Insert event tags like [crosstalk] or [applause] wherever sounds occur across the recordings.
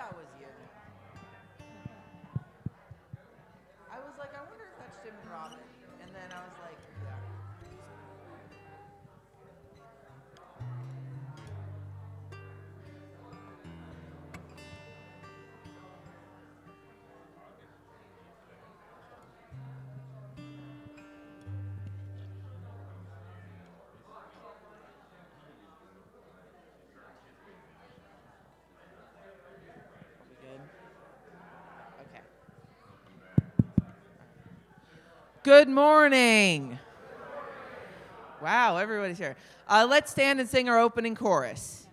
that was you. I was like, I wonder if that's Tim Robin, And then I was like, Good morning. Wow, everybody's here. Uh, let's stand and sing our opening chorus.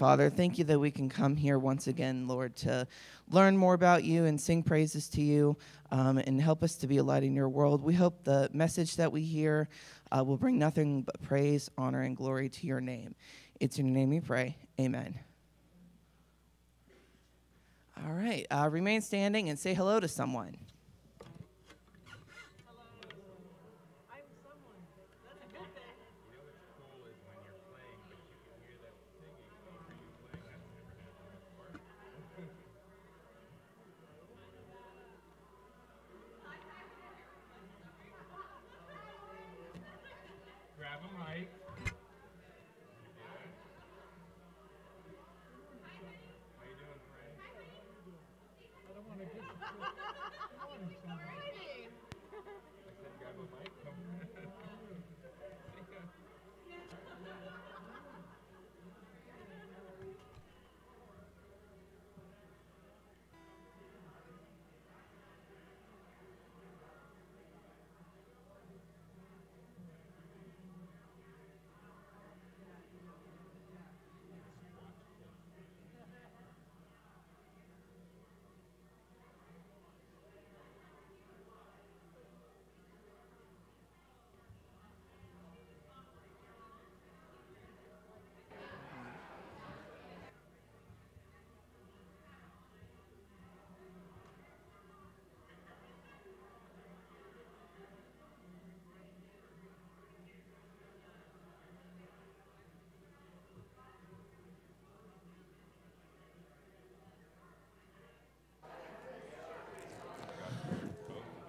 Father, thank you that we can come here once again, Lord, to learn more about you and sing praises to you um, and help us to be a light in your world. We hope the message that we hear uh, will bring nothing but praise, honor, and glory to your name. It's in your name we pray. Amen. All right, uh, remain standing and say hello to someone.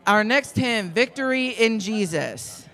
Our next hymn, Victory in Jesus.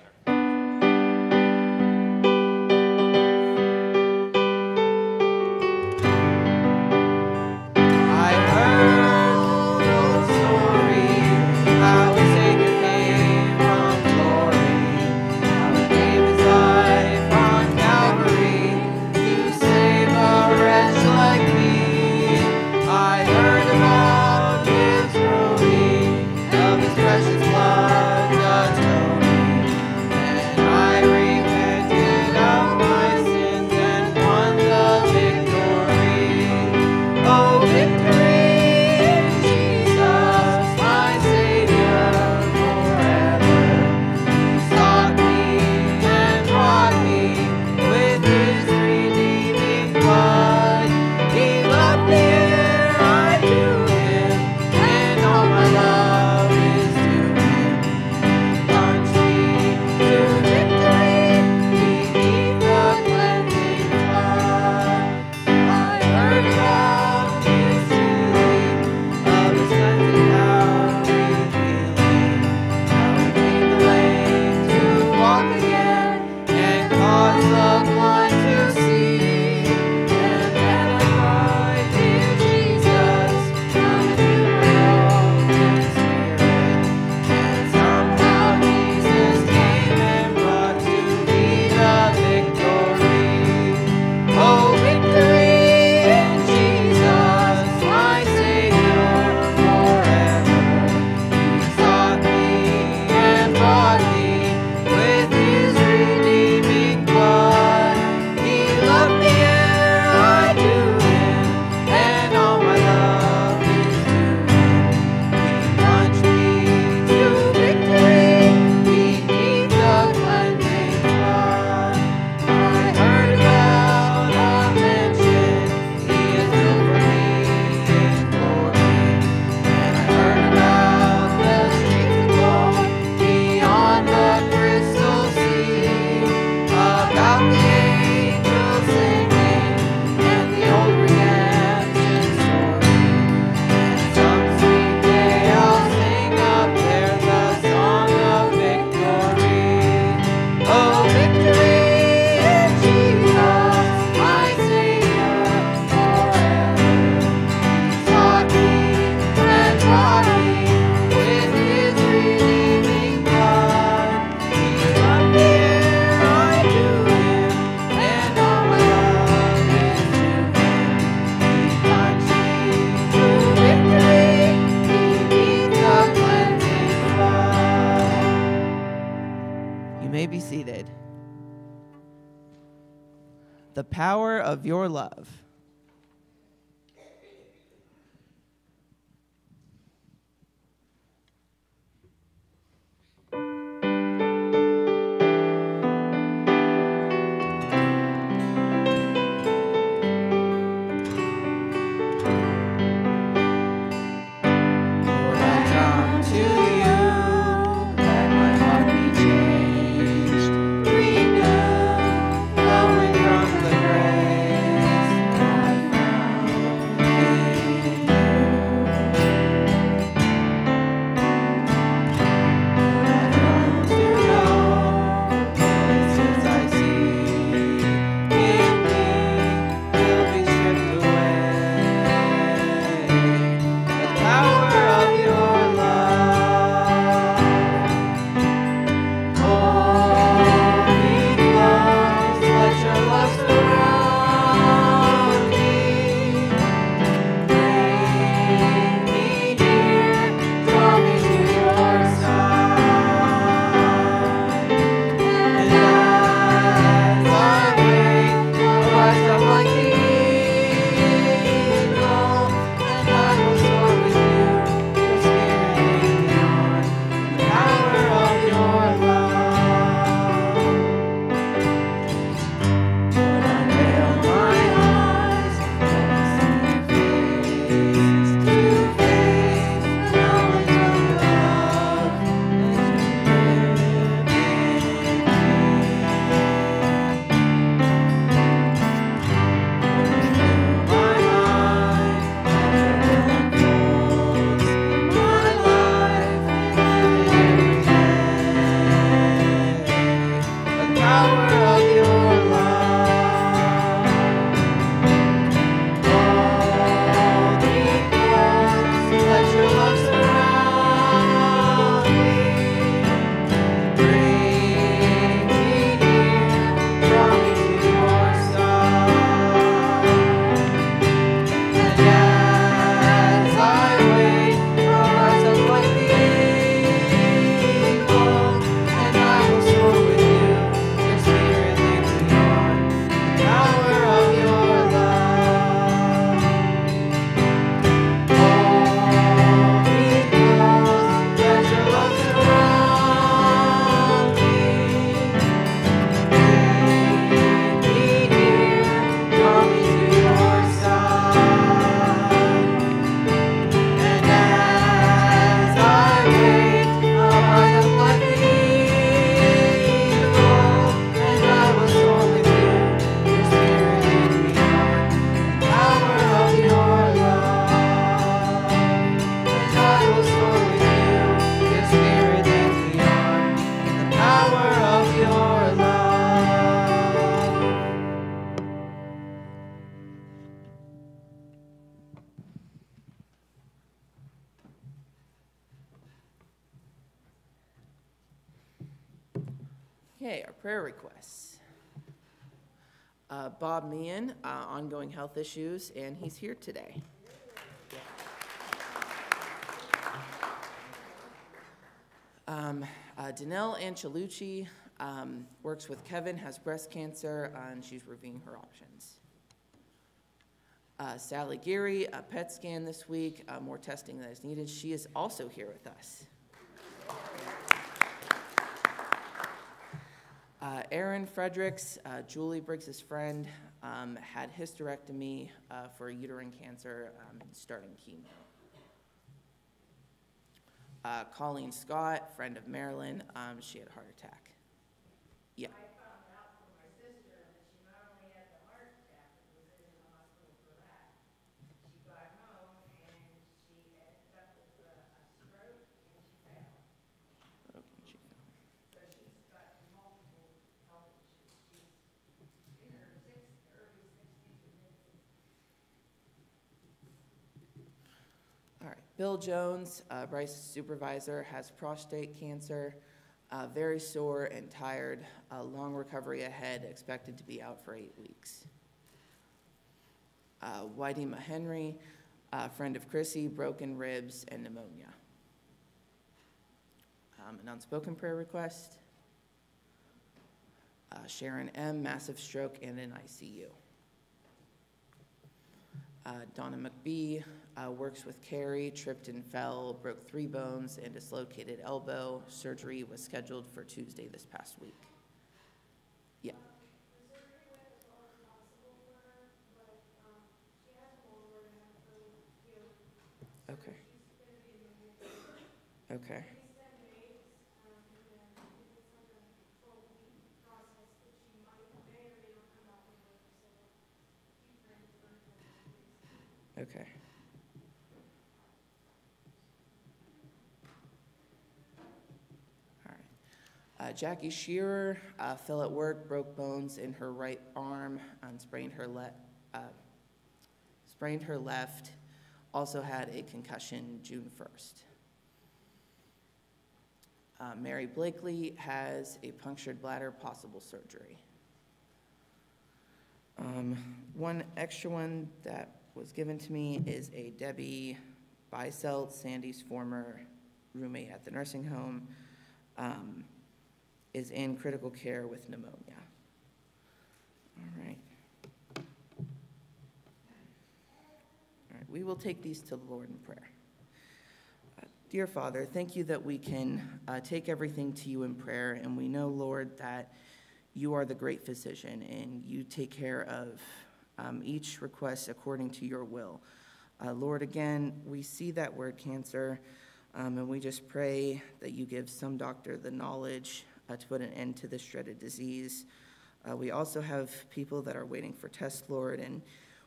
Ongoing health issues, and he's here today. Um, uh, Danelle Ancelucci um, works with Kevin, has breast cancer, uh, and she's reviewing her options. Uh, Sally Geary, a PET scan this week, uh, more testing that is needed. She is also here with us. Uh, Aaron Fredericks, uh, Julie Briggs's friend, um, had hysterectomy uh, for uterine cancer, um, starting chemo. Uh, Colleen Scott, friend of Marilyn, um, she had a heart attack. All right, Bill Jones, uh, Bryce's supervisor, has prostate cancer, uh, very sore and tired, long recovery ahead, expected to be out for eight weeks. Uh, Whitey Henry, friend of Chrissy, broken ribs and pneumonia. Um, An unspoken prayer request. Uh, Sharon M., massive stroke and in ICU. Uh, Donna McBee uh, works with Carrie, tripped and fell, broke three bones and dislocated elbow. Surgery was scheduled for Tuesday this past week. Yeah. Okay. Okay. Okay. All right. Uh, Jackie Shearer uh, fell at work, broke bones in her right arm, and sprained her le- uh, sprained her left. Also had a concussion June 1st. Uh, Mary Blakely has a punctured bladder, possible surgery. Um, one extra one that was given to me is a Debbie Bicelt, Sandy's former roommate at the nursing home, um, is in critical care with pneumonia. All right. All right, we will take these to the Lord in prayer. Uh, Dear Father, thank you that we can uh, take everything to you in prayer, and we know, Lord, that you are the great physician and you take care of um, each request according to your will. Uh, Lord, again, we see that word cancer, um, and we just pray that you give some doctor the knowledge uh, to put an end to this dreaded disease. Uh, we also have people that are waiting for tests, Lord, and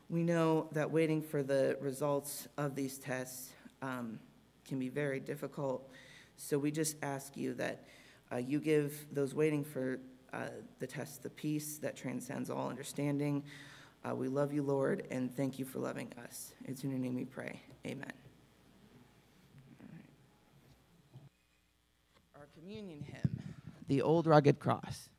we know that waiting for the results of these tests um, can be very difficult. So we just ask you that uh, you give those waiting for uh, the test the peace that transcends all understanding. Uh, we love you, Lord, and thank you for loving us. It's in your name we pray. Amen. Right. Our communion hymn, The Old Rugged Cross.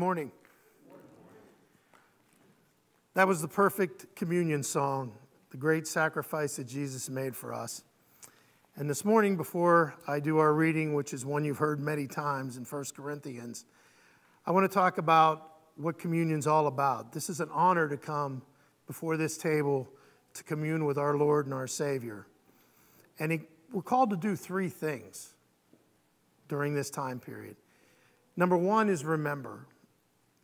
Morning. That was the perfect communion song, the great sacrifice that Jesus made for us. And this morning, before I do our reading, which is one you've heard many times in 1 Corinthians, I want to talk about what communion's all about. This is an honor to come before this table to commune with our Lord and our Savior. And we're called to do three things during this time period. Number one is remember.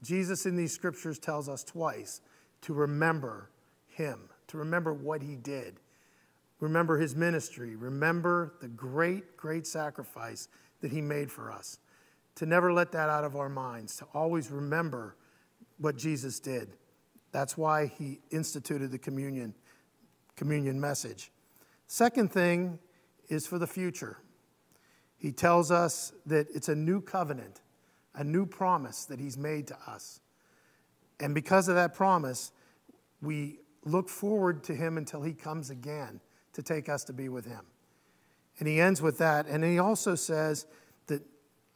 Jesus in these scriptures tells us twice to remember him, to remember what he did, remember his ministry, remember the great, great sacrifice that he made for us. To never let that out of our minds, to always remember what Jesus did. That's why he instituted the communion, communion message. Second thing is for the future. He tells us that it's a new covenant, a new promise that he's made to us. And because of that promise, we look forward to him until he comes again to take us to be with him. And he ends with that. And he also says that,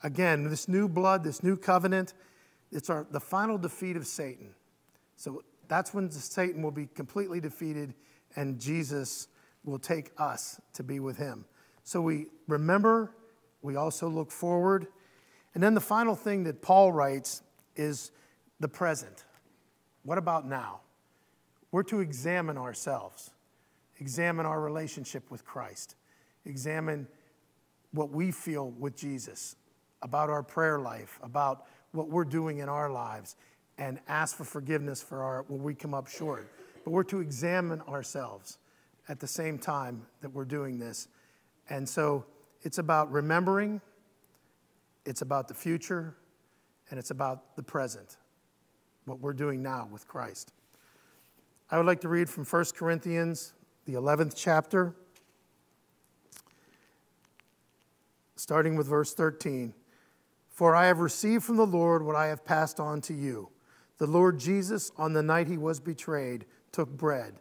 again, this new blood, this new covenant, it's our, the final defeat of Satan. So that's when Satan will be completely defeated and Jesus will take us to be with him. So we remember, we also look forward. And then the final thing that Paul writes is the present. What about now? We're to examine ourselves, examine our relationship with Christ, examine what we feel with Jesus, about our prayer life, about what we're doing in our lives, and ask for forgiveness for our when we come up short. But we're to examine ourselves at the same time that we're doing this. And so it's about remembering, it's about the future, and it's about the present, what we're doing now with Christ. I would like to read from 1 Corinthians, the 11th chapter, starting with verse 13. For I have received from the Lord what I have passed on to you. The Lord Jesus, on the night he was betrayed, took bread,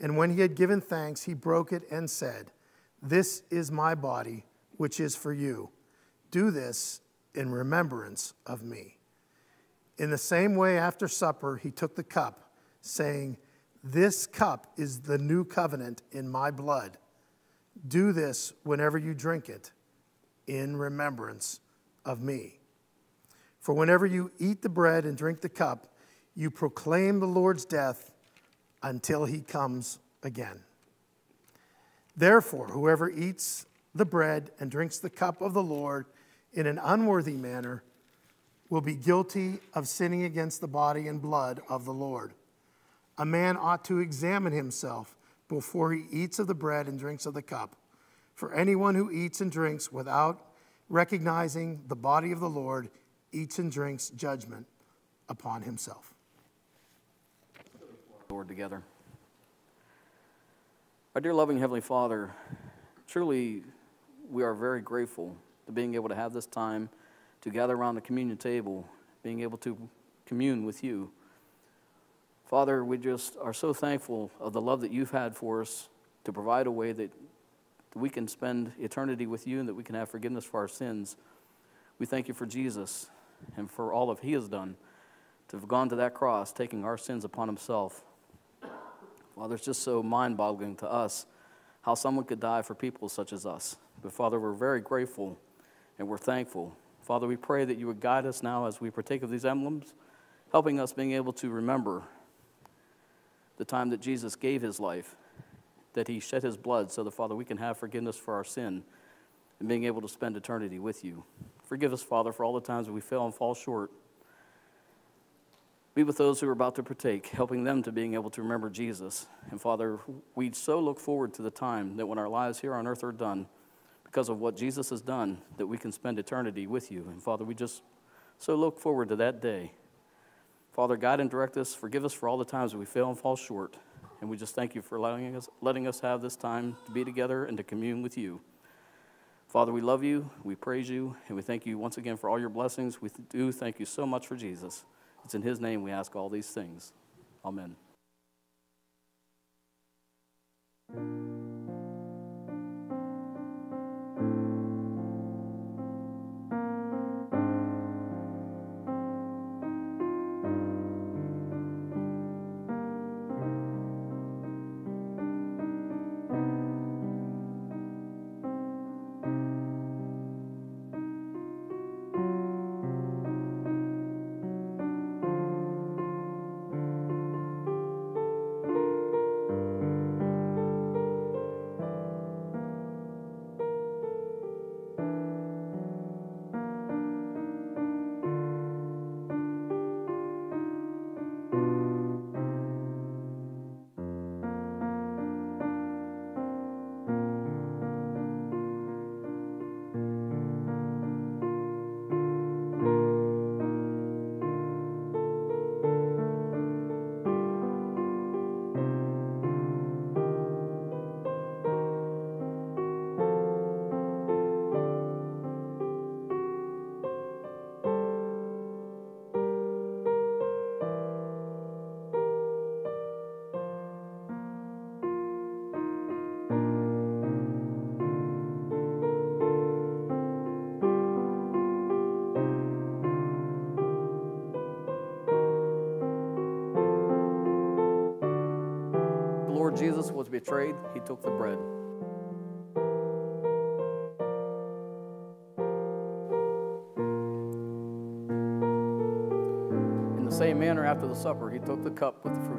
and when he had given thanks, he broke it and said, This is my body, which is for you. Do this in remembrance of me. In the same way, after supper, he took the cup, saying, this cup is the new covenant in my blood. Do this whenever you drink it in remembrance of me. For whenever you eat the bread and drink the cup, you proclaim the Lord's death until he comes again. Therefore, whoever eats the bread and drinks the cup of the Lord in an unworthy manner will be guilty of sinning against the body and blood of the Lord. A man ought to examine himself before he eats of the bread and drinks of the cup. For anyone who eats and drinks without recognizing the body of the Lord eats and drinks judgment upon himself. Lord, together. Our dear loving Heavenly Father, truly we are very grateful to being able to have this time to gather around the communion table, being able to commune with you. Father, we just are so thankful of the love that you've had for us to provide a way that we can spend eternity with you and that we can have forgiveness for our sins. We thank you for Jesus and for all of he has done to have gone to that cross, taking our sins upon himself. Father, it's just so mind boggling to us how someone could die for people such as us. But Father, we're very grateful and we're thankful. Father, we pray that you would guide us now as we partake of these emblems, helping us being able to remember the time that Jesus gave his life, that he shed his blood so that, Father, we can have forgiveness for our sin and being able to spend eternity with you. Forgive us, Father, for all the times we fail and fall short. Be with those who are about to partake, helping them to being able to remember Jesus. And Father, we so look forward to the time that when our lives here on earth are done, because of what Jesus has done, that we can spend eternity with you. And Father, we just so look forward to that day. Father, guide and direct us. Forgive us for all the times that we fail and fall short. And we just thank you for letting us, letting us have this time to be together and to commune with you. Father, we love you, we praise you, and we thank you once again for all your blessings. We do thank you so much for Jesus. It's in his name we ask all these things. Amen. Betrayed, he took the bread. In the same manner, after the supper, he took the cup with the fruit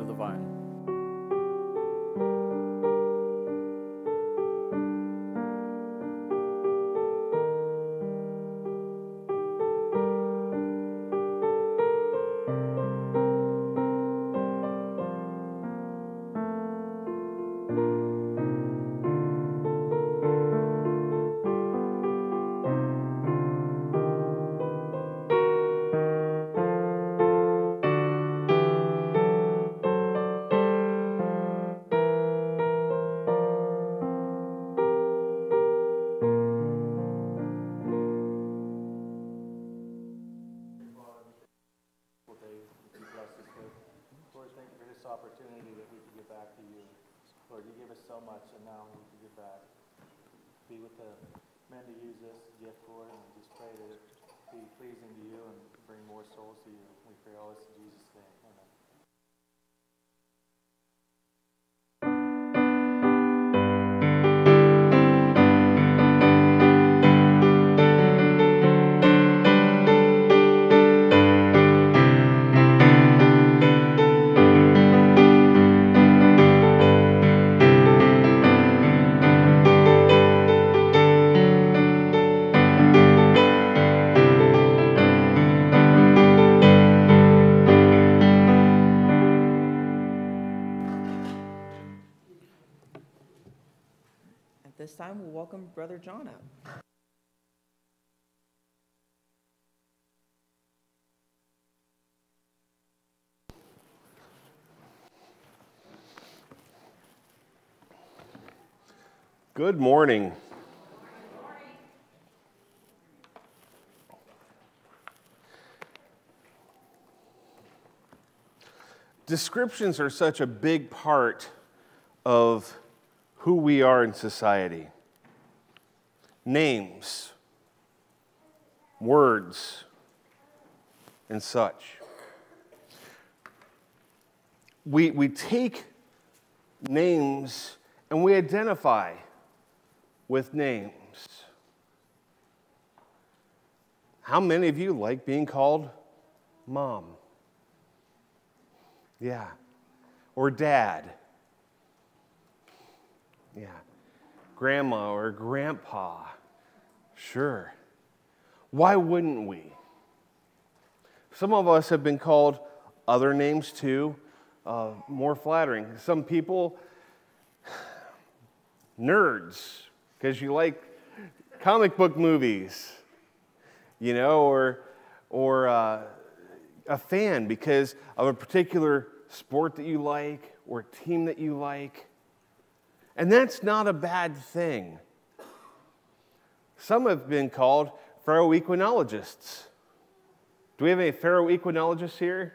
Brother John up. Good morning. Descriptions are such a big part of who we are in society. Names, words, and such. We, we take names and we identify with names. How many of you like being called mom? Yeah. Or dad? Yeah. Grandma or grandpa? Sure. Why wouldn't we? Some of us have been called other names too, uh, more flattering. Some people, nerds, because you like comic book movies, you know, or, or uh, a fan because of a particular sport that you like or team that you like. And that's not a bad thing. Some have been called ferroequinologists. Do we have any ferroequinologists here?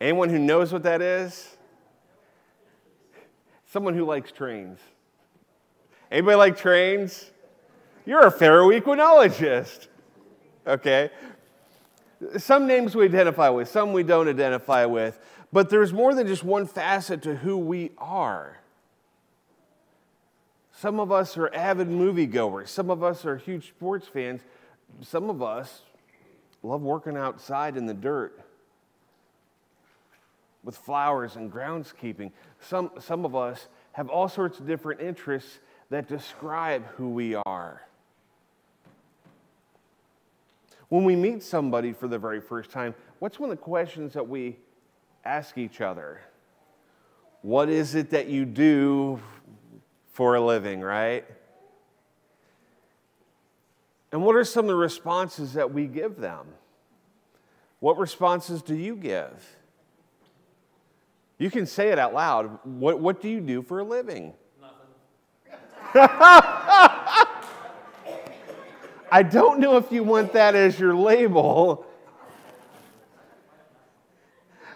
Anyone who knows what that is? Someone who likes trains. Anybody like trains? You're a ferroequinologist. Okay? Some names we identify with, some we don't identify with, but there's more than just one facet to who we are. Some of us are avid moviegoers, some of us are huge sports fans, some of us love working outside in the dirt with flowers and groundskeeping. Some, some of us have all sorts of different interests that describe who we are. When we meet somebody for the very first time, what's one of the questions that we ask each other? What is it that you do for a living, right? And what are some of the responses that we give them? What responses do you give? You can say it out loud. What, what do you do for a living? Nothing. [laughs] I don't know if you want that as your label.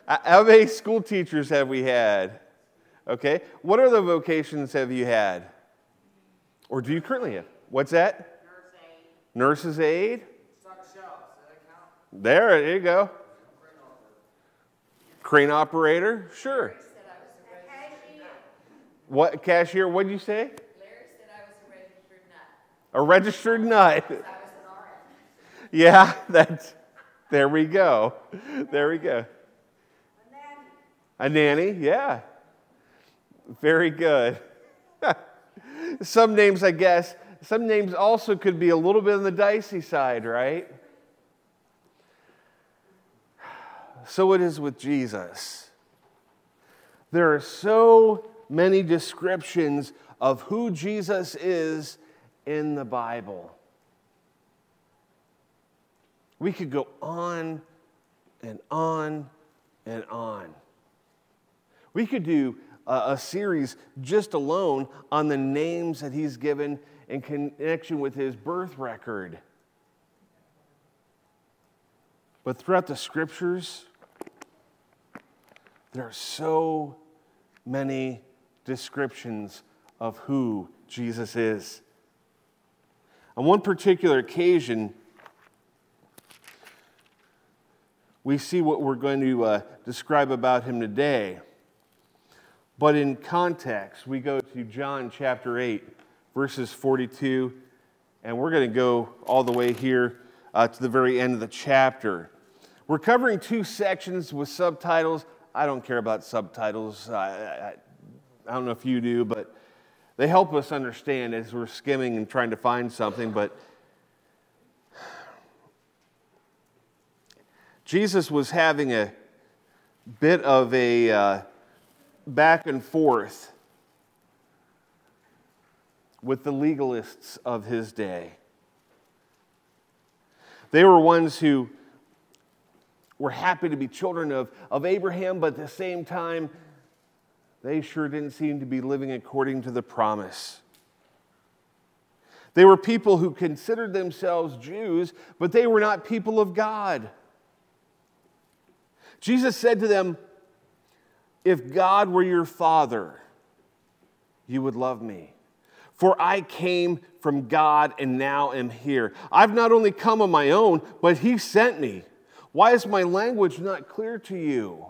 [laughs] How many school teachers have we had? Okay. What other vocations have you had? Or do you currently have? What's that? Nurse's aid. There, there you go. Crane operator, sure. What, cashier, What did you say? Larry said I was a A registered registered nut. nut. Was an RN. Yeah, [laughs] that's, there we go. There we go. A nanny, yeah. Very good. [laughs] some names, I guess, some names also could be a little bit on the dicey side, right? So it is with Jesus. There are so many descriptions of who Jesus is in the Bible. We could go on and on and on. We could do a, series just alone on the names that he's given in connection with his birth record. But throughout the scriptures, there are so many descriptions of who Jesus is. On one particular occasion, we see what we're going to uh, describe about him today. But in context, we go to John chapter 8, verses 42, and we're going to go all the way here uh, to the very end of the chapter. We're covering two sections with subtitles. I don't care about subtitles. I, I, I don't know if you do, but they help us understand as we're skimming and trying to find something. But Jesus was having a bit of a uh, back and forth with the legalists of his day. They were ones who were happy to be children of, of Abraham, but at the same time, they sure didn't seem to be living according to the promise. They were people who considered themselves Jews, but they were not people of God. Jesus said to them, If God were your father, you would love me. For I came from God and now am here. I've not only come on my own, but He sent me. Why is my language not clear to you?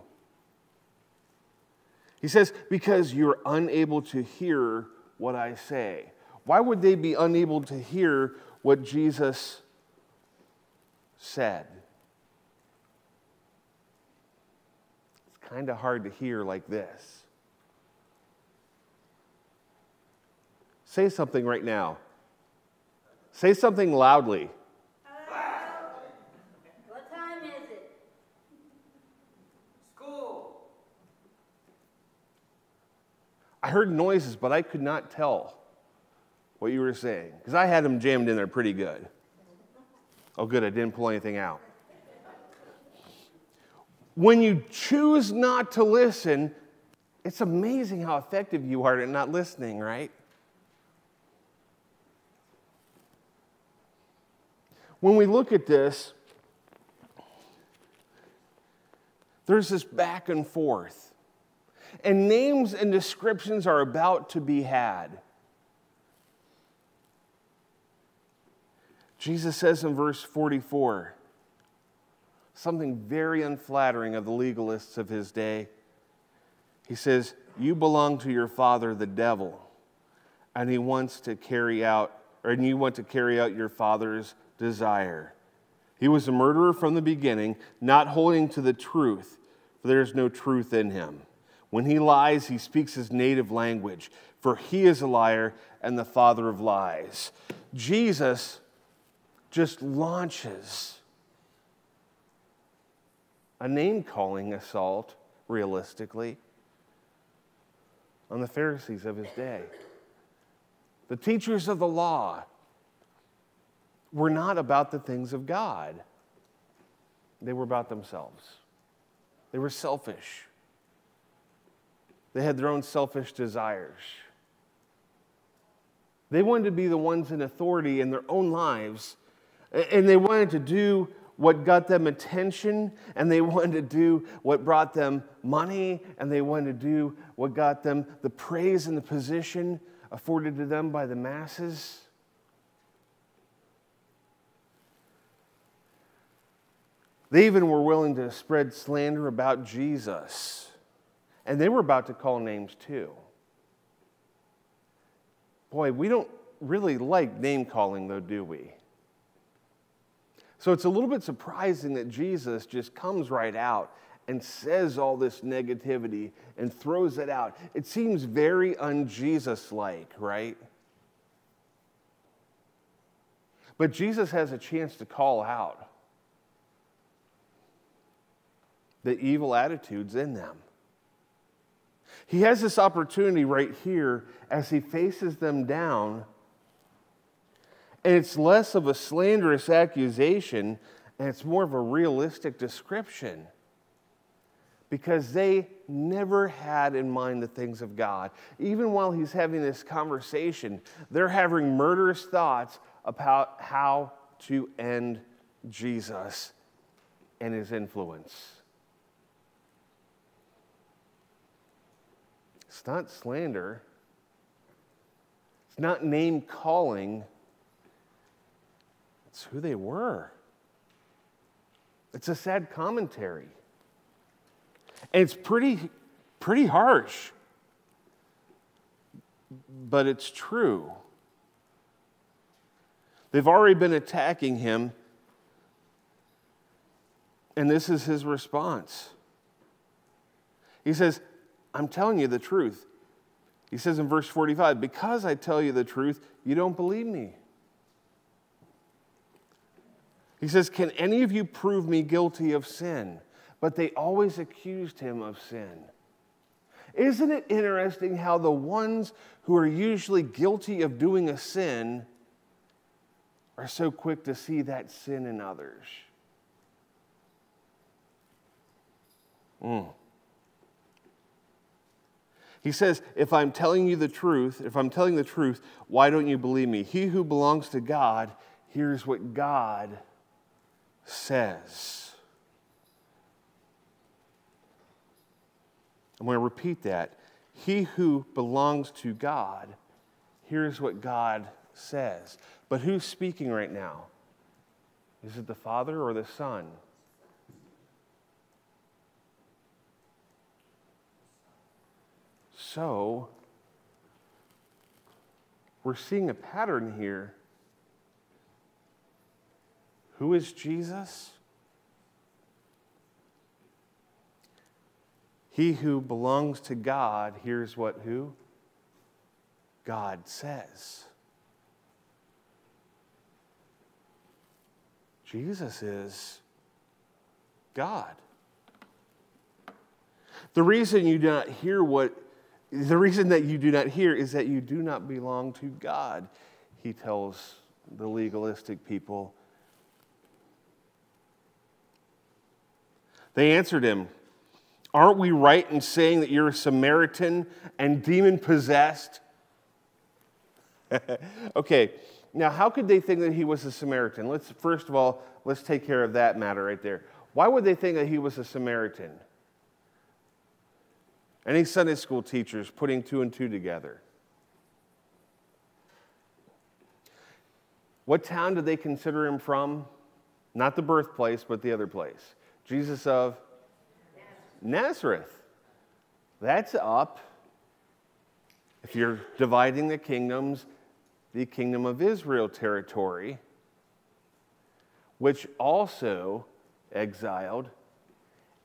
He says, Because you're unable to hear what I say. Why would they be unable to hear what Jesus said? Kind of hard to hear like this. Say something right now. Say something loudly. What time is it? School. I heard noises, but I could not tell what you were saying because I had them jammed in there pretty good. Oh, good, I didn't pull anything out. When you choose not to listen, it's amazing how effective you are at not listening, right? When we look at this, there's this back and forth. And names and descriptions are about to be had. Jesus says in verse 44 something very unflattering of the legalists of his day. He says, You belong to your father, the devil, and he wants to carry out, or you want to carry out your father's desire. He was a murderer from the beginning, not holding to the truth, for there is no truth in him. When he lies, he speaks his native language, for he is a liar and the father of lies. Jesus just launches a name calling assault, realistically, on the Pharisees of his day. The teachers of the law were not about the things of God, they were about themselves. They were selfish. They had their own selfish desires. They wanted to be the ones in authority in their own lives, and they wanted to do what got them attention, and they [laughs] wanted to do what brought them money, and they wanted to do what got them the praise and the position afforded to them by the masses. They even were willing to spread slander about Jesus. And they were about to call names too. Boy, we don't really like name calling, though, do we? So it's a little bit surprising that Jesus just comes right out and says all this negativity and throws it out. It seems very unJesus like, right? But Jesus has a chance to call out the evil attitudes in them. He has this opportunity right here as he faces them down. And it's less of a slanderous accusation and it's more of a realistic description because they never had in mind the things of God. Even while he's having this conversation, they're having murderous thoughts about how to end Jesus and his influence. It's not slander. It's not name calling. It's who they were. It's a sad commentary. And it's pretty, pretty harsh. But it's true. They've already been attacking him, and this is his response. He says, I'm telling you the truth. He says in verse 45, Because I tell you the truth, you don't believe me. He says, Can any of you prove me guilty of sin? But they always accused him of sin. Isn't it interesting how the ones who are usually guilty of doing a sin are so quick to see that sin in others? Mm. He says, If I'm telling you the truth, if I'm telling the truth, why don't you believe me? He who belongs to God hears what God says. I'm going to repeat that. He who belongs to God hears what God says. But who's speaking right now? Is it the Father or the Son? so, we're seeing a pattern here. Who is Jesus? He who belongs to God hears what who? God says. Jesus is God. The reason you do not hear what the reason that you do not hear is that you do not belong to God, he tells the legalistic people. They answered him, Aren't we right in saying that you're a Samaritan and demon possessed? [laughs] okay, now how could they think that he was a Samaritan? Let's, first of all, let's take care of that matter right there. Why would they think that he was a Samaritan? Any Sunday school teachers putting two and two together? What town did they consider him from? Not the birthplace, but the other place. Jesus of Nazareth. That's up. If you're dividing the kingdoms, the kingdom of Israel territory, which also exiled,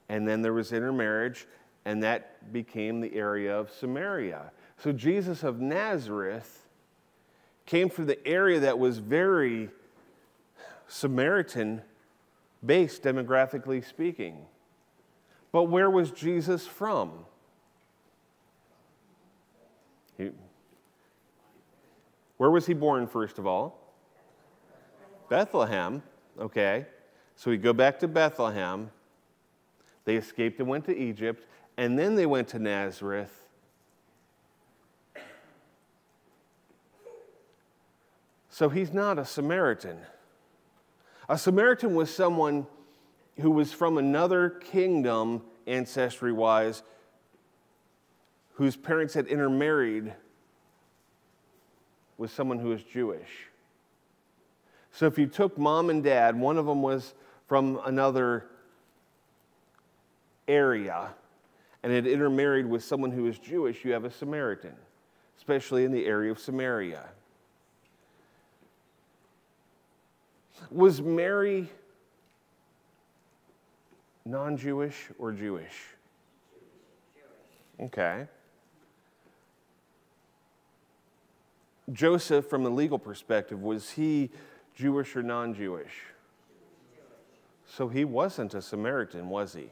and then there was intermarriage, and that became the area of Samaria. So Jesus of Nazareth came from the area that was very Samaritan based, demographically speaking. But where was Jesus from? He, where was he born, first of all? Bethlehem, okay. So we go back to Bethlehem. They escaped and went to Egypt and then they went to Nazareth. So he's not a Samaritan. A Samaritan was someone who was from another kingdom, ancestry wise, whose parents had intermarried with someone who was Jewish. So if you took mom and dad, one of them was from another area, and had intermarried with someone who was Jewish, you have a Samaritan. especially in the area of Samaria. Was Mary non Jewish or Jewish? Okay. Joseph, from a legal perspective, was he Jewish or non Jewish? So he wasn't a Samaritan, was he?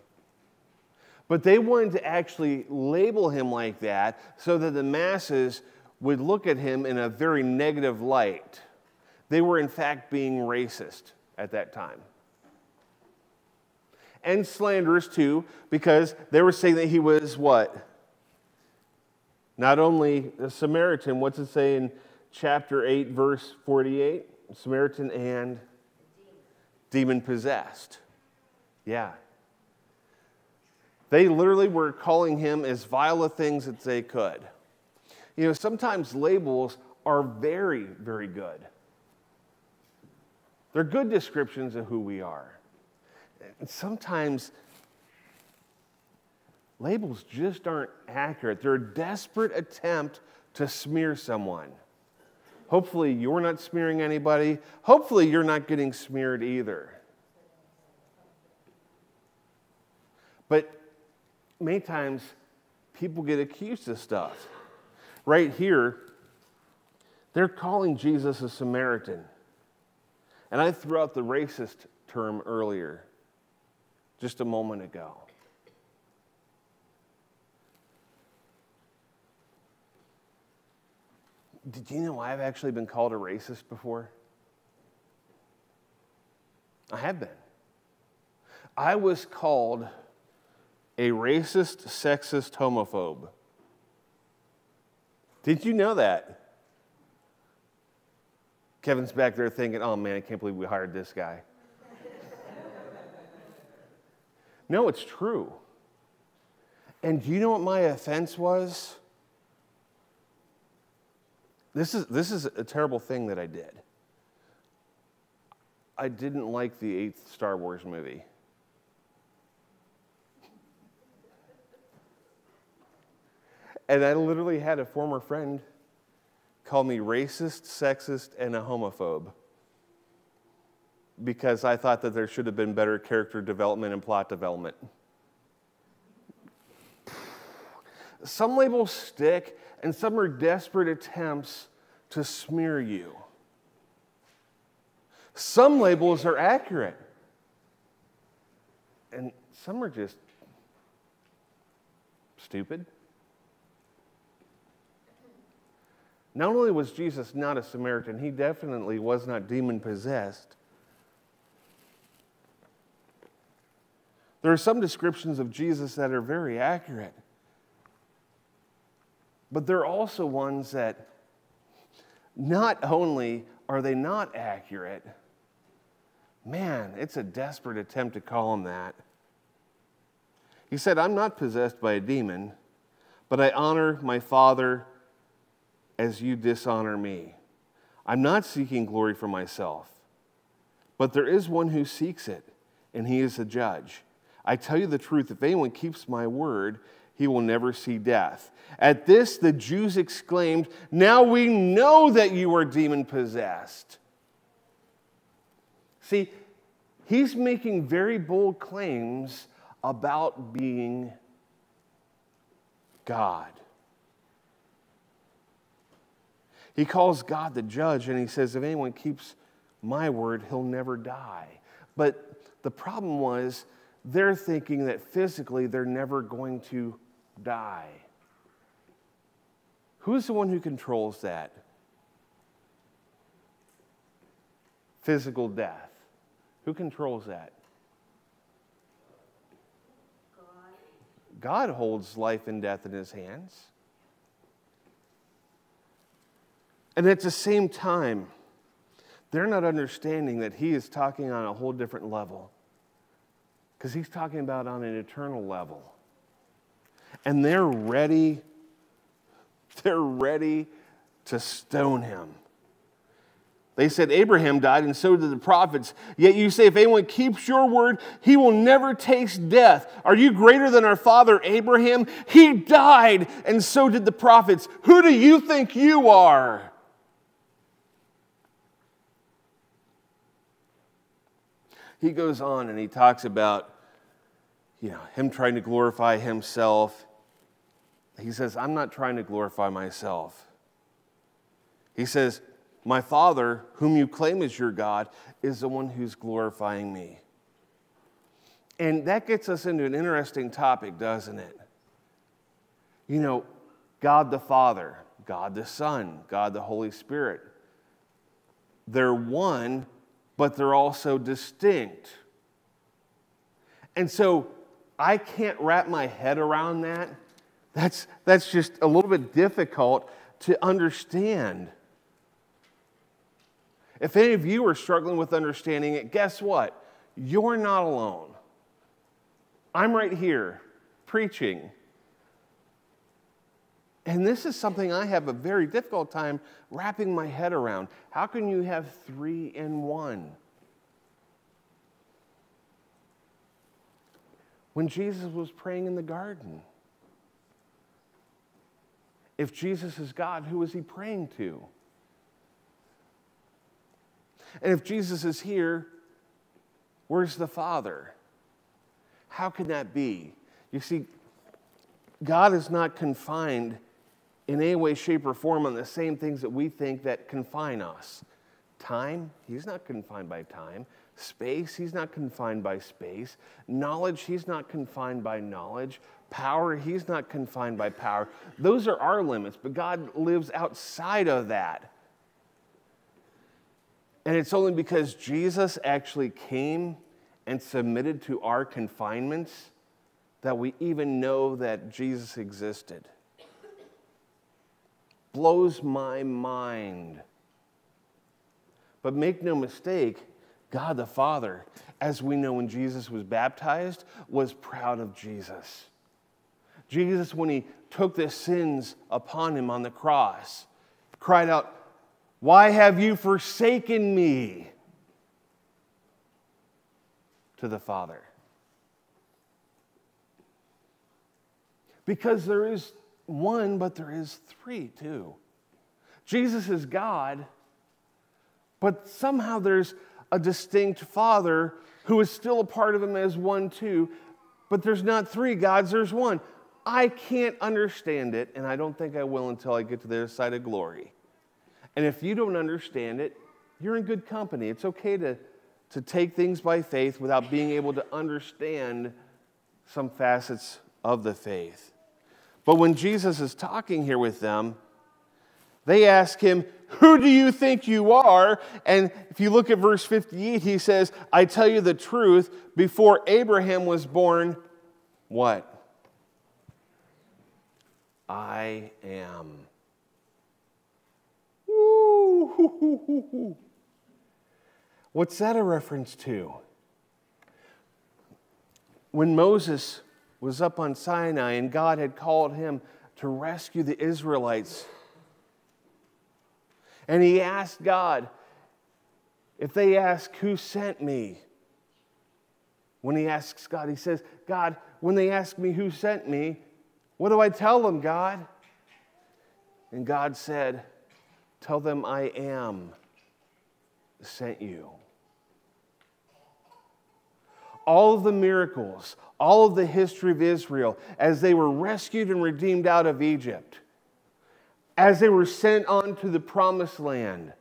But they wanted to actually label him like that so that the masses would look at him in a very negative light. They were, in fact, being racist at that time. And slanderous, too, because they were saying that he was what? Not only a Samaritan, what's it say in chapter 8, verse 48? Samaritan and demon possessed. Yeah. They literally were calling him as vile a things as they could. You know, sometimes labels are very, very good. They're good descriptions of who we are. And sometimes labels just aren't accurate. They're a desperate attempt to smear someone. Hopefully, you're not smearing anybody. Hopefully, you're not getting smeared either. But many times, people get accused of stuff. Right here, they're calling Jesus a Samaritan. And I threw out the racist term earlier, just a moment ago. Did you know I've actually been called a racist before? I have been. I was called a racist, sexist, homophobe. Did you know that? Kevin's back there thinking, oh man, I can't believe we hired this guy. [laughs] no, it's true. And do you know what my offense was? This is, this is a terrible thing that I did. I didn't like the eighth Star Wars movie. And I literally had a former friend call me racist, sexist, and a homophobe because I thought that there should have been better character development and plot development. Some labels stick, and some are desperate attempts to smear you. Some labels are accurate, and some are just stupid. Not only was Jesus not a Samaritan, he definitely was not demon possessed. There are some descriptions of Jesus that are very accurate, but there are also ones that not only are they not accurate, man, it's a desperate attempt to call him that. He said, I'm not possessed by a demon, but I honor my Father as you dishonor me. I'm not seeking glory for myself, but there is one who seeks it, and he is a judge. I tell you the truth if anyone keeps my word, he will never see death. At this, the Jews exclaimed, Now we know that you are demon possessed. See, he's making very bold claims about being God. He calls God the judge and he says, If anyone keeps my word, he'll never die. But the problem was, they're thinking that physically they're never going to die. Who's the one who controls that? Physical death. Who controls that? God. God holds life and death in his hands. And at the same time, they're not understanding that he is talking on a whole different level. Because he's talking about on an eternal level. And they're ready, [laughs] they're ready to stone him. They said, Abraham died, and so did the prophets. Yet you say, if anyone keeps your word, he will never taste death. Are you greater than our father Abraham? He died, and so did the prophets. Who do you think you are? He goes on and he talks about you know, him trying to glorify himself. He says, I'm not trying to glorify myself. He says, my Father, whom you claim as your God, is the one who's glorifying me. And that gets us into an interesting topic, doesn't it? You know, God the Father, God the Son, God the Holy Spirit. They're one, but they're also distinct. And so I can't wrap my head around that. That's, that's just a little bit difficult to understand. If any of you are struggling with understanding it, guess what? You're not alone. I'm right here preaching. And this is something I have a very difficult time wrapping my head around. How can you have three in one? When Jesus was praying in the garden, if Jesus is God, who is he praying to? And if Jesus is here, where's the Father? How can that be? You see, God is not confined in any way, shape, or form on the same things that we think that confine us. Time, He's not confined by time. Space, He's not confined by space. Knowledge, He's not confined by knowledge. Power, He's not confined by power. Those are our limits, but God lives outside of that. And it's only because Jesus actually came and submitted to our confinements that we even know that Jesus existed. Blows my mind. But make no mistake, God the Father, as we know when Jesus was baptized, was proud of Jesus. Jesus, when he took the sins upon him on the cross, cried out, why have you forsaken me? To the Father. Because there is one, but there is three too. Jesus is God, but somehow there's a distinct Father who is still a part of him as one too, but there's not three gods, there's one. I can't understand it, and I don't think I will until I get to the other side of glory. And if you don't understand it, you're in good company. It's okay to, to take things by faith without being able to understand some facets of the faith. But when Jesus is talking here with them, they ask him, Who do you think you are? And if you look at verse 58, he says, I tell you the truth, before Abraham was born, what? I am. What's that a reference to? When Moses was up on Sinai and God had called him to rescue the Israelites, and he asked God, if they ask, Who sent me? When he asks God, he says, God, when they ask me who sent me, what do I tell them, God? And God said, Tell them I am sent you. All of the miracles, all of the history of Israel, as they were rescued and redeemed out of Egypt, as they were sent on to the promised land,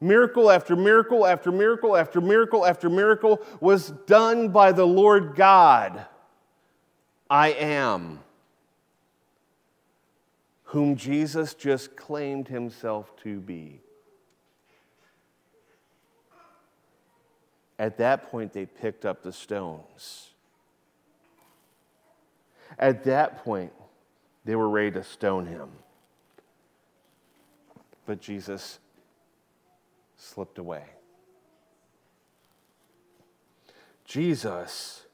miracle after miracle after miracle after miracle after miracle was done by the Lord God. I am whom Jesus just claimed himself to be. At that point, they picked up the stones. At that point, they were ready to stone him. But Jesus slipped away. Jesus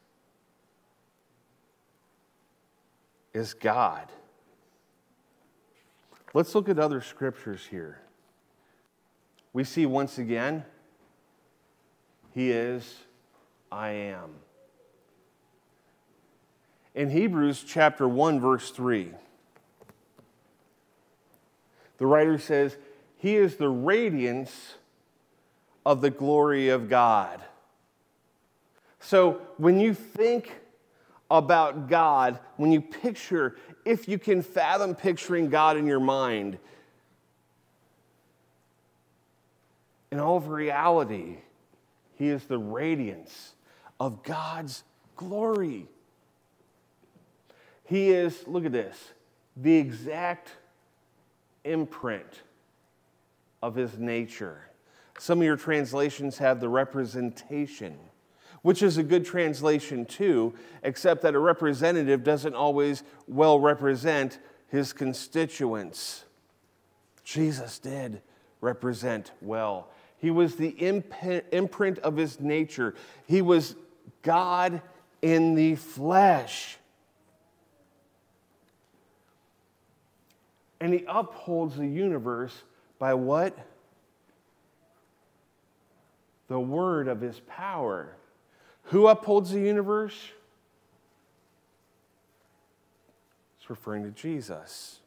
is God. Let's look at other scriptures here. we see once again, He is I am. In Hebrews chapter 1, verse 3, the writer says, He is the radiance of the glory of God. So when you think about God, when you picture, if you can fathom picturing God in your mind, in all of reality, He is the radiance of God's glory. He is, look at this, the exact imprint of His nature. Some of your translations have the representation which is a good translation too, except that a representative doesn't always well represent his constituents. Jesus did represent well. He was the imprint of his nature. He was God in the flesh. And he upholds the universe by what? The word of his power. Who upholds the universe? It's referring to Jesus.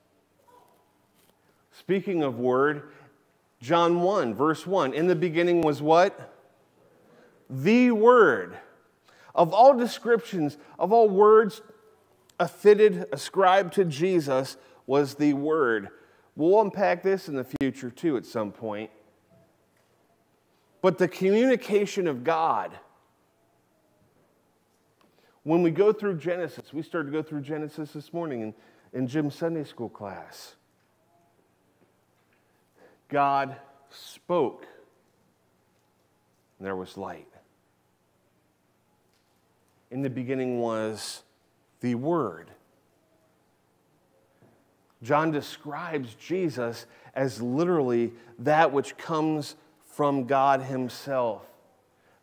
Speaking of word, John 1, verse 1. In the beginning was what? The Word. Of all descriptions, of all words fitted, ascribed to Jesus, was the Word. We'll unpack this in the future too at some point. But the communication of God when we go through Genesis, we started to go through Genesis this morning in, in Jim's Sunday school class. God spoke, and there was light. In the beginning was the Word. John describes Jesus as literally that which comes from God Himself,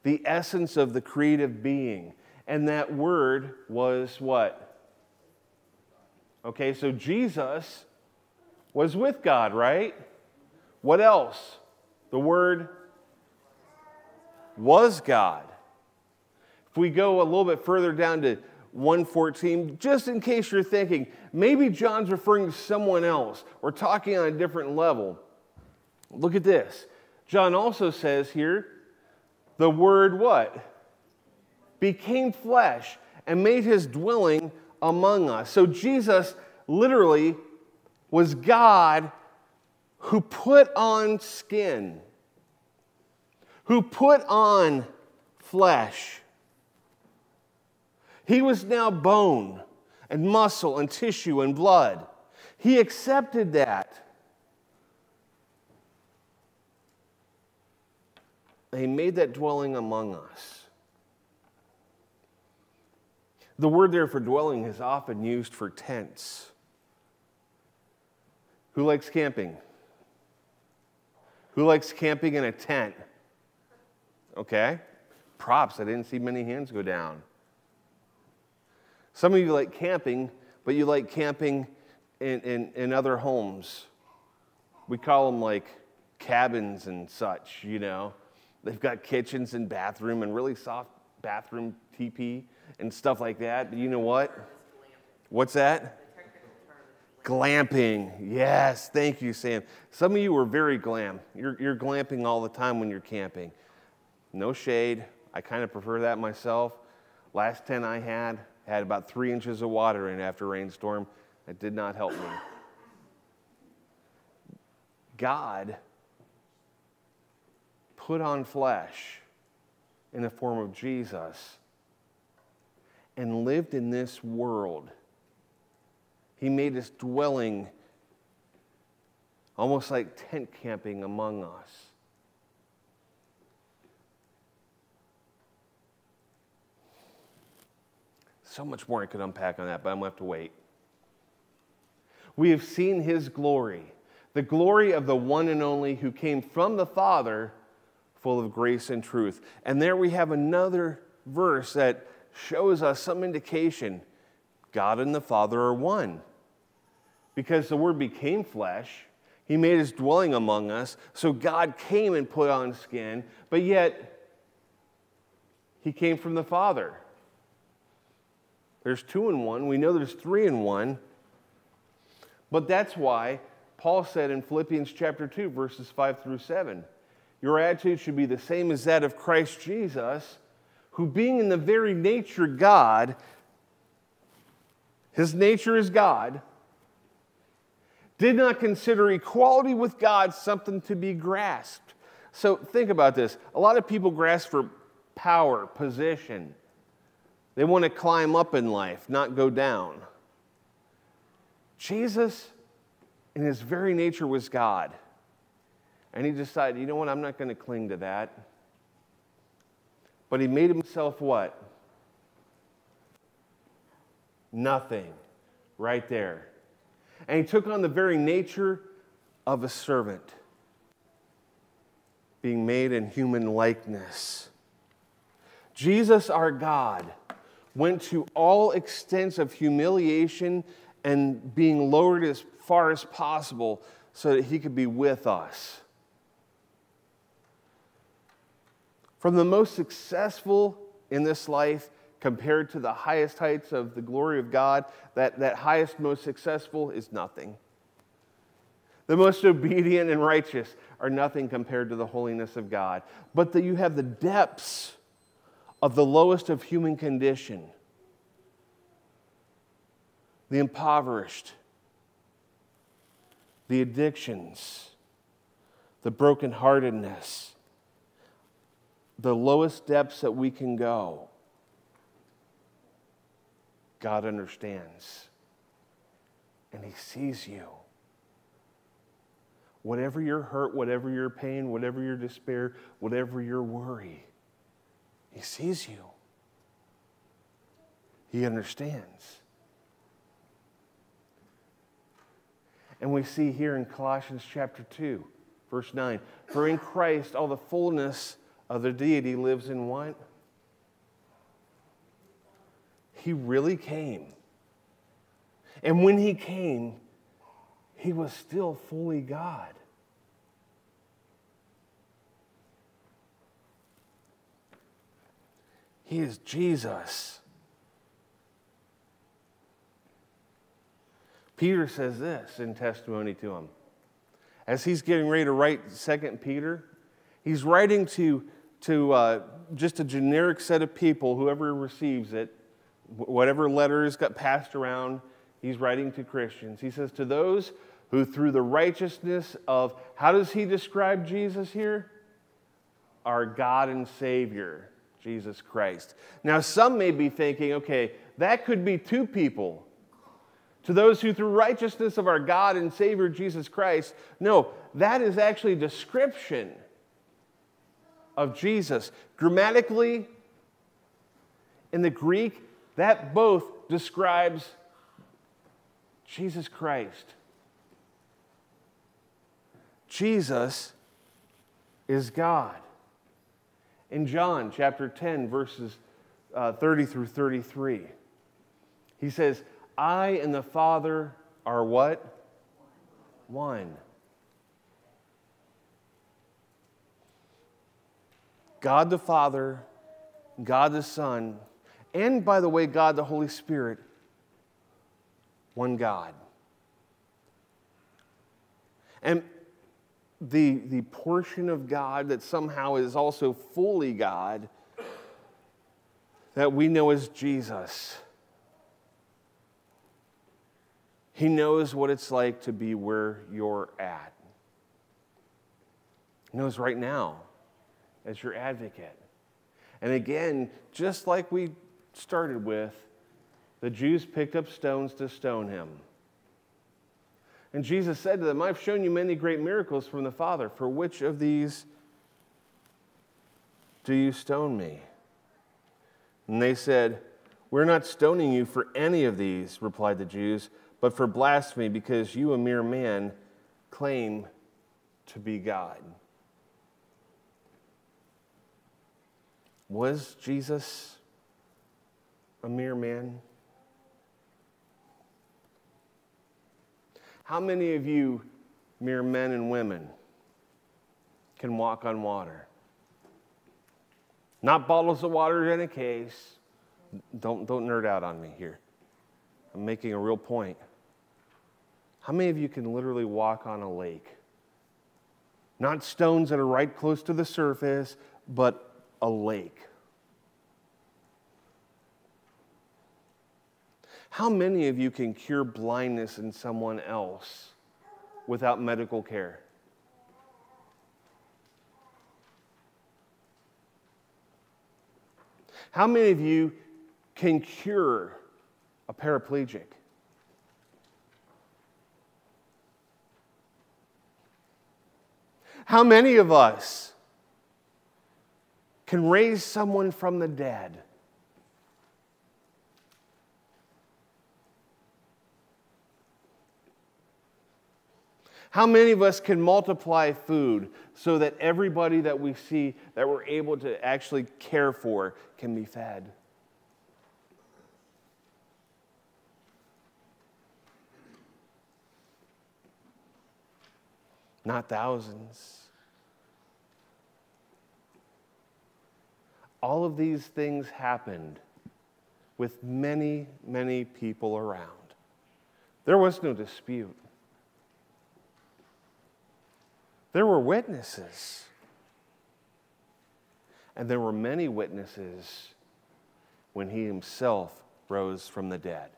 the essence of the creative being. And that word was what? Okay, so Jesus was with God, right? What else? The word was God. If we go a little bit further down to 114, just in case you're thinking, maybe John's referring to someone else or talking on a different level. Look at this. John also says here, the word what? became flesh and made his dwelling among us. So Jesus literally was God who put on skin, who put on flesh. He was now bone and muscle and tissue and blood. He accepted that. He made that dwelling among us. The word there for dwelling is often used for tents. Who likes camping? Who likes camping in a tent? Okay. Props. I didn't see many hands go down. Some of you like camping, but you like camping in, in, in other homes. We call them like cabins and such, you know. They've got kitchens and bathroom and really soft bathroom TP and stuff like that. But you know what? What's that? Glamping. Yes, thank you, Sam. Some of you are very glam. You're, you're glamping all the time when you're camping. No shade. I kind of prefer that myself. Last tent I had had about three inches of water in after rainstorm. It did not help me. God put on flesh in the form of Jesus and lived in this world. He made his dwelling almost like tent camping among us. So much more I could unpack on that, but I'm going to have to wait. We have seen his glory, the glory of the one and only who came from the Father, full of grace and truth. And there we have another verse that shows us some indication God and the Father are one. Because the Word became flesh, He made his dwelling among us. So God came and put on skin, but yet he came from the Father. There's two in one. We know there's three in one. But that's why Paul said in Philippians chapter 2, verses 5 through 7, your attitude should be the same as that of Christ Jesus, who being in the very nature God, his nature is God, did not consider equality with God something to be grasped. So think about this. A lot of people grasp for power, position. They want to climb up in life, not go down. Jesus, in his very nature, was God. And he decided, you know what, I'm not going to cling to that. But he made himself what? Nothing. Right there. And he took on the very nature of a servant, being made in human likeness. Jesus, our God, went to all extents of humiliation and being lowered as far as possible so that he could be with us. From the most successful in this life compared to the highest heights of the glory of God, that, that highest, most successful is nothing. The most obedient and righteous are nothing compared to the holiness of God. But that you have the depths of the lowest of human condition, the impoverished, the addictions, the brokenheartedness, the lowest depths that we can go. God understands and He sees you. Whatever your hurt, whatever your pain, whatever your despair, whatever your worry, He sees you. He understands. And we see here in Colossians chapter 2, verse 9 For in Christ all the fullness of the deity lives in what? He really came. And when he came, he was still fully God. He is Jesus. Peter says this in testimony to him. As he's getting ready to write Second Peter, he's writing to, to uh, just a generic set of people, whoever receives it, whatever letters got passed around, he's writing to Christians. He says, To those who, through the righteousness of, how does he describe Jesus here? Our God and Savior, Jesus Christ. Now, some may be thinking, okay, that could be two people. To those who, through righteousness of our God and Savior Jesus Christ, no, that is actually description of Jesus. Grammatically, in the Greek, that both describes Jesus Christ. Jesus is God. In John chapter 10, verses uh, 30 through 33, he says, I and the Father are what? One. God the Father, God the Son, and by the way, God the Holy Spirit, one God. And the, the portion of God that somehow is also fully God that we know as Jesus. He knows what it's like to be where you're at. He knows right now as your advocate. And again, just like we started with, the Jews picked up stones to stone him. And Jesus said to them, I've shown you many great miracles from the Father. For which of these do you stone me? And they said, We're not stoning you for any of these, replied the Jews, but for blasphemy, because you, a mere man, claim to be God. Was Jesus a mere man? How many of you mere men and women can walk on water. Not bottles of water in a case. Don't, don't nerd out on me here. I'm making a real point. How many of you can literally walk on a lake? Not stones that are right close to the surface, but a lake. How many of you can cure blindness in someone else without medical care? How many of you can cure a paraplegic? How many of us can raise someone from the dead? How many of us can multiply food so that everybody that we see that we're able to actually care for can be fed? Not thousands. All of these things happened with many, many people around. There was no dispute. There were witnesses. And there were many witnesses when he himself rose from the dead.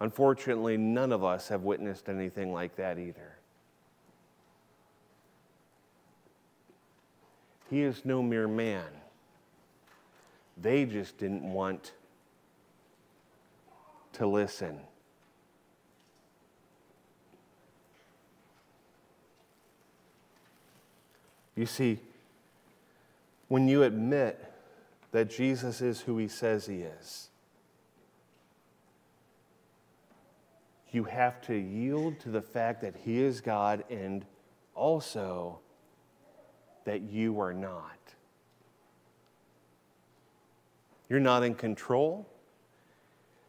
Unfortunately, none of us have witnessed anything like that either. He is no mere man. They just didn't want to listen. You see, when you admit that Jesus is who he says he is, you have to yield to the fact that he is God and also that you are not. You're not in control.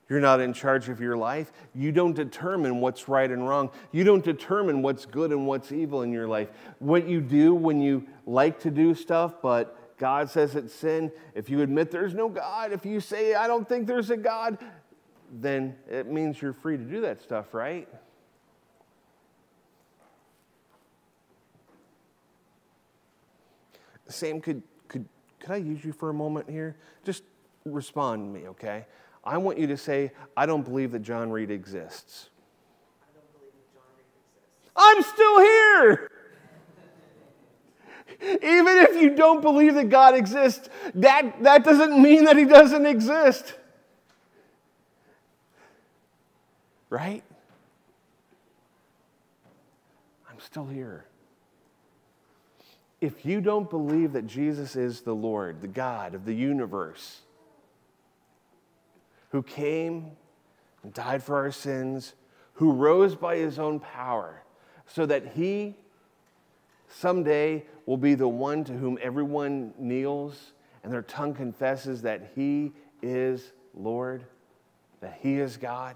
You're not in charge of your life. You don't determine what's right and wrong. You don't determine what's good and what's evil in your life. What you do when you like to do stuff, but God says it's sin, if you admit there's no God, if you say, I don't think there's a God, then it means you're free to do that stuff, right? Sam, could, could, could I use you for a moment here? Just respond to me, okay? I want you to say, I don't believe that John Reed exists. I'm still here. [laughs] Even if you don't believe that God exists, that, that doesn't mean that He doesn't exist. Right? I'm still here. If you don't believe that Jesus is the Lord, the God of the universe, who came and died for our sins, who rose by his own power, so that he someday will be the one to whom everyone kneels and their tongue confesses that he is Lord, that he is God.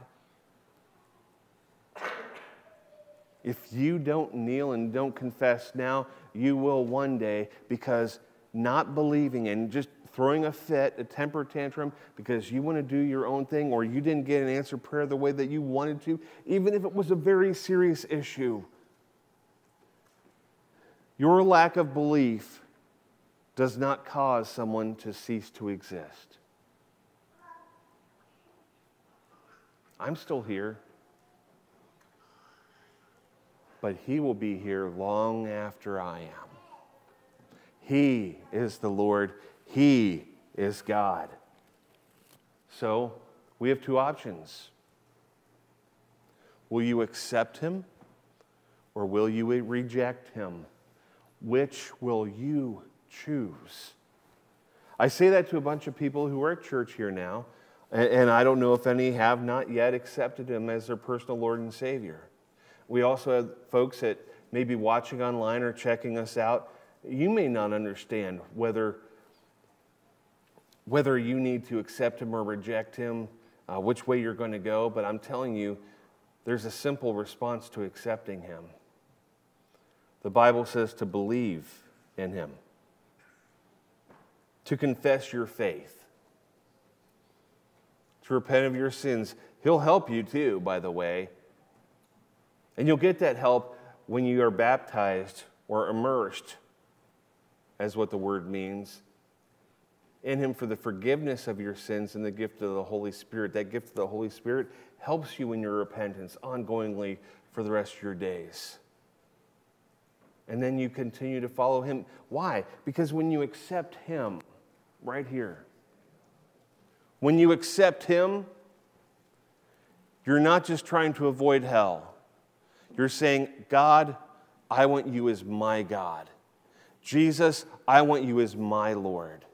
If you don't kneel and don't confess now, you will one day because not believing and just throwing a fit, a temper tantrum, because you want to do your own thing or you didn't get an answered prayer the way that you wanted to, even if it was a very serious issue. Your lack of belief does not cause someone to cease to exist. I'm still here but he will be here long after I am. He is the Lord, he is God. So we have two options. Will you accept him or will you reject him? Which will you choose? I say that to a bunch of people who are at church here now, and I don't know if any have not yet accepted him as their personal Lord and Savior. We also have folks that may be watching online or checking us out. You may not understand whether, whether you need to accept him or reject him, uh, which way you're going to go, but I'm telling you, there's a simple response to accepting Him. The Bible says to believe in Him, to confess your faith, to repent of your sins. He'll help you too, by the way. And you'll get that help when you are baptized or immersed, as what the word means, in Him for the forgiveness of your sins and the gift of the Holy Spirit. That gift of the Holy Spirit helps you in your repentance ongoingly for the rest of your days. And then you continue to follow Him. Why? Because when you accept Him, right here, when you accept Him, you're not just trying to avoid hell. You're saying, God, I want you as my God. Jesus, I want you as my Lord.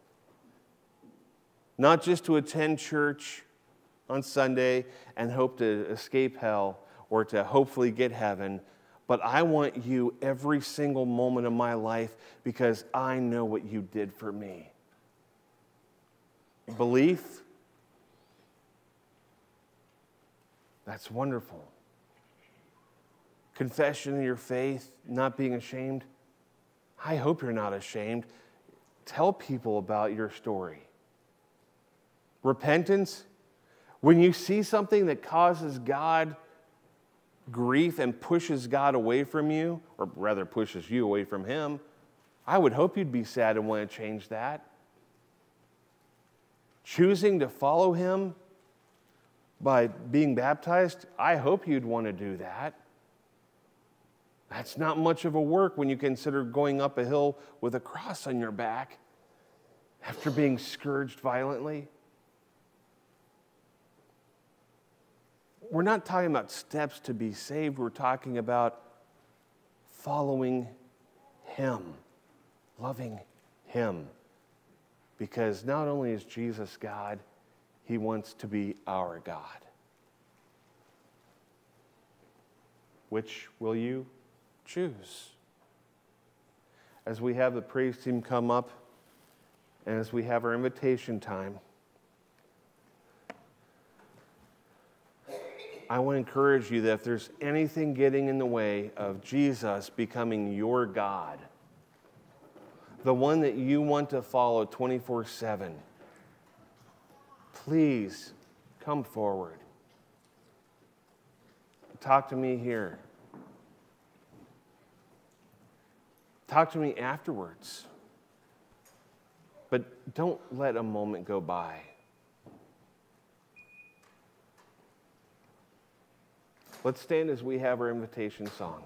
Not just to attend church on Sunday and hope to escape hell or to hopefully get heaven, but I want you every single moment of my life because I know what you did for me. Belief, that's wonderful. Confession of your faith, not being ashamed. I hope you're not ashamed. Tell people about your story. Repentance, when you see something that causes God grief and pushes God away from you, or rather pushes you away from Him, I would hope you'd be sad and want to change that. Choosing to follow Him by being baptized, I hope you'd want to do that. That's not much of a work when you consider going up a hill with a cross on your back after being scourged violently. We're not talking about steps to be saved, we're talking about following Him, loving Him. Because not only is Jesus God, He wants to be our God. Which will you choose? As we have the praise team come up, and as we have our invitation time, I want to encourage you that if there's anything getting in the way of Jesus becoming your God, the one that you want to follow 24 7, please come forward. Talk to me here. Talk to me afterwards. But don't let a moment go by. Let's stand as we have our invitation song.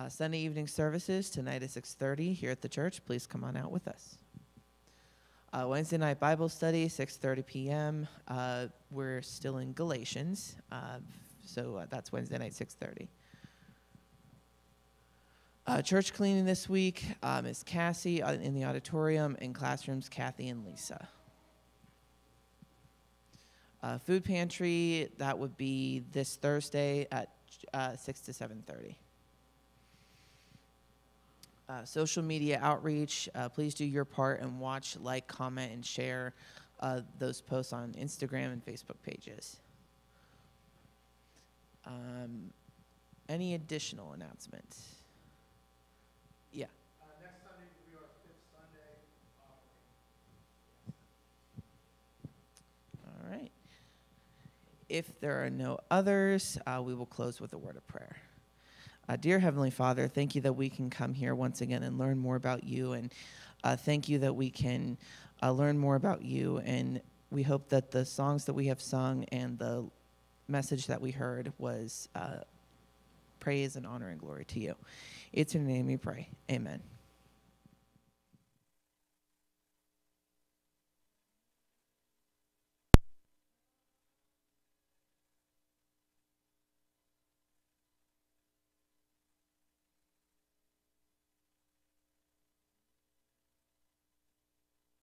Uh, Sunday evening services tonight at 6:30 here at the church. Please come on out with us. Uh, Wednesday night Bible study, 6:30 p.m. Uh, we're still in Galatians, uh, so uh, that's Wednesday night, 6:30. Uh, church cleaning this week um, is Cassie in the auditorium, and classrooms Kathy and Lisa. Food pantry that would be this Thursday at uh, 6 to 7:30. Uh, social media outreach, uh, please do your part and watch, like, comment, and share uh, those posts on Instagram and Facebook pages. Um, any additional announcements? Yeah. next Sunday will be our fifth Sunday. All right. If there are no others, uh, we will close with a word of prayer. Uh, dear Heavenly Father, thank you that we can come here once again and learn more about you. And uh, thank you that we can uh, learn more about you. And we hope that the songs that we have sung and the message that we heard was uh, praise and honor and glory to you. It's in your name we pray. Amen.